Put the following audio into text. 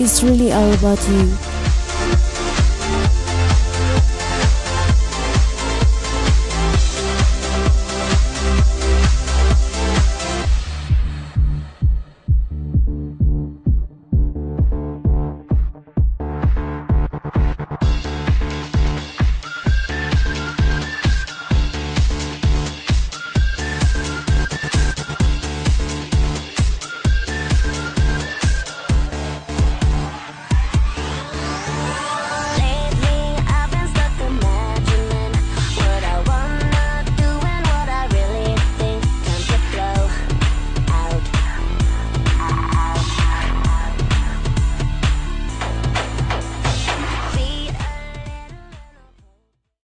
It's really all about you.